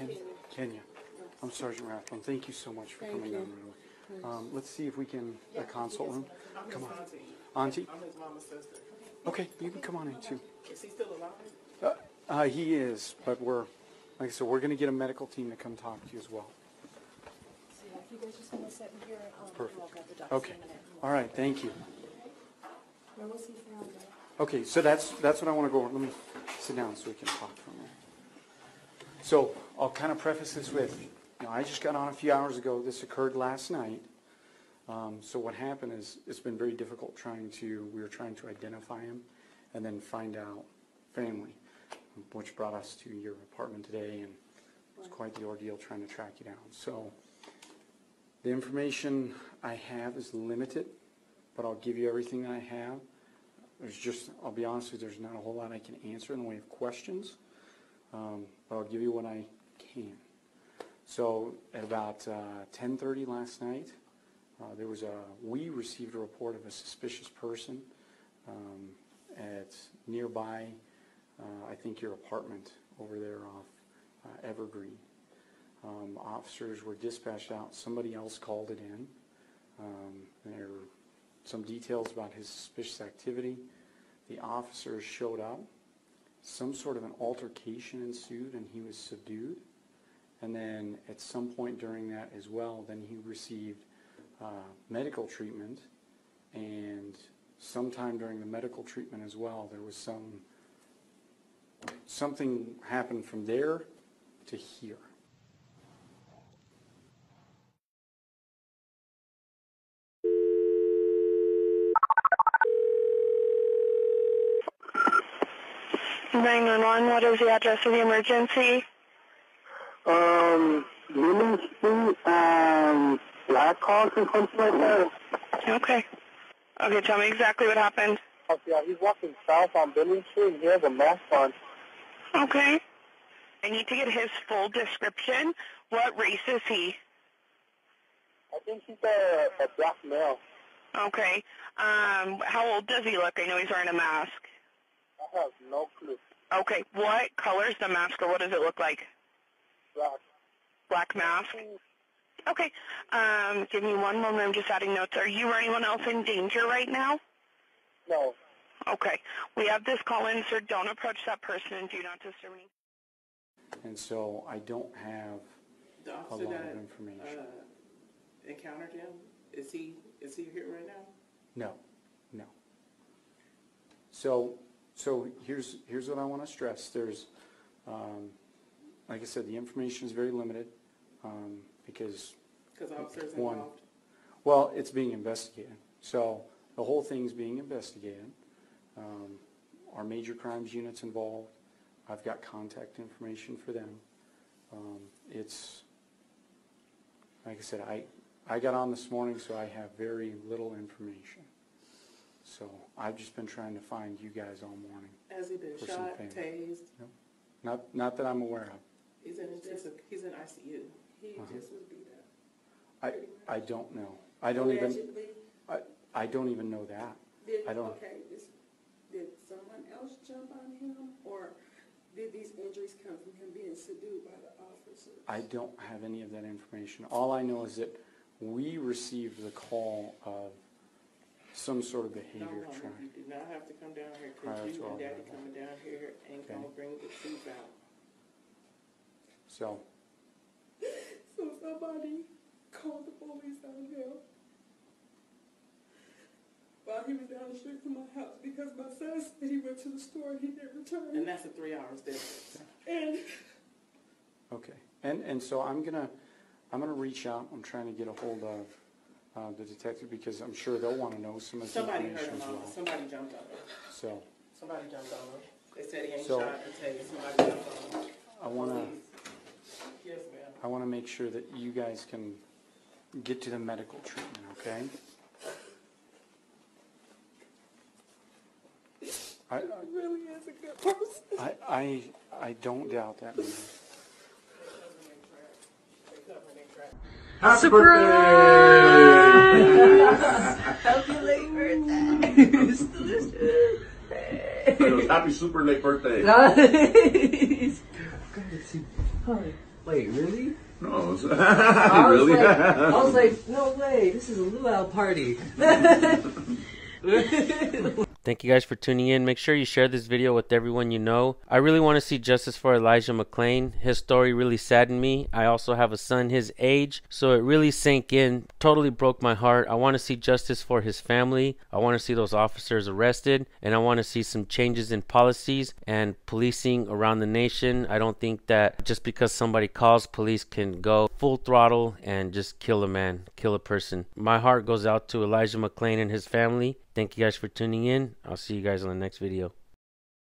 Kenya. Kenya. I'm Sergeant Rathbone. Thank you so much for Thank coming you. down. Really. Um, let's see if we can a consult room. Come on, Auntie. I'm his mama's sister. Okay, you can come on in too. Is he still alive? Uh, uh, he is, but we're like I said, we're going to get a medical team to come talk to you as well. So yeah, if you guys just want to sit in here, um, Perfect. I'll grab the docs Okay. in a minute. All right. Thank you. Where was he found? Okay, so that's, that's what I want to go over. Let me sit down so we can talk for a minute. So I'll kind of preface this with, you know, I just got on a few hours ago. This occurred last night. Um, so what happened is, it's been very difficult trying to, we were trying to identify him and then find out family, which brought us to your apartment today, and it was quite the ordeal trying to track you down. So the information I have is limited, but I'll give you everything that I have. There's just, I'll be honest with you, there's not a whole lot I can answer in the way of questions, um, but I'll give you what I can. So at about uh, 10:30 last night, uh, there was a, we received a report of a suspicious person um, at nearby, uh, I think your apartment over there off uh, Evergreen. Um, Officers were dispatched out, somebody else called it in. Um, There were some details about his suspicious activity. The officers showed up. Some sort of an altercation ensued and he was subdued. And then at some point during that as well, then he received uh, medical treatment. And sometime during the medical treatment as well, there was some, something happened from there to here. Nine one one. What is the address of the emergency? Um, Union Street and Blackhawk or something like that. Okay. Okay. Tell me exactly what happened. Oh, yeah, he's walking south on Billing Street. He has a mask on. Okay. I need to get his full description. What race is he? I think he's a, a black male. Okay. Um, how old does he look? I know he's wearing a mask. I have no clue. Okay. What color is the mask, or what does it look like? Black. Black mask. Okay. Um, give me one moment. I'm just adding notes. Are you or anyone else in danger right now? No. Okay. We have this call in, sir. Don't approach that person and do not disturb me. And so I don't have The a lot that of information. uh, encountered him, is he is he here right now? No, no. So, so here's, here's what I want to stress. There's, um, like I said, the information is very limited, um, because, Because officers One. involved. well, it's being investigated. So the whole thing's being investigated. Um, Our major crimes unit's involved. I've got contact information for them. Um, It's, like I said, I, I got on this morning, so I have very little information. So I've just been trying to find you guys all morning. Has he been shot, pain. tased? Not, not that I'm aware of. He's in intensive. He's in ICU. He Uh-huh. just was beat up. I, I don't know. I don't even, Allegedly, I, I don't even know that. did, I don't- okay, this, did someone else jump on him, or did these injuries come from him being subdued by the officers? I don't have any of that information. All I know is that we received the call of some sort of No, behavior no, trying. you do not have to come down here Prior because to you all and daddy that. coming down here ain't Okay. gonna bring the truth out. So, So somebody called the police on him while he was down the street from my house, because my son said he went to the store and he didn't return. And that's a three hours difference. And okay. And, and so I'm gonna, I'm gonna reach out. I'm trying to get a hold of, uh, the detective because I'm sure they'll wanna know some of the Somebody hurt information him as on well. Somebody jumped on him. So, Somebody jumped on him. They said he ain't So- shot or tased. Somebody jumped on him. I wanna, Yes, ma'am. I wanna make sure that you guys can get to the medical treatment, okay? I, I- he really is a good person. I, I, I don't doubt that, man. Happy late birthday. Happy Super late birthday. Nice. Go ahead, see. Hi. Wait, really? No, it was- I was really? like, I was like, no way, this is a luau party. Thank you guys for tuning in. Make sure you share this video with everyone you know. I really want to see justice for Elijah McClain. His story really saddened me. I also have a son his age, so it really sank in. Totally broke my heart. I want to see justice for his family. I want to see those officers arrested, and I want to see some changes in policies and policing around the nation. I don't think that just because somebody calls, police can go full throttle and just kill a man, kill a person. My heart goes out to Elijah McClain and his family. Thank you guys for tuning in. I'll see you guys on the next video.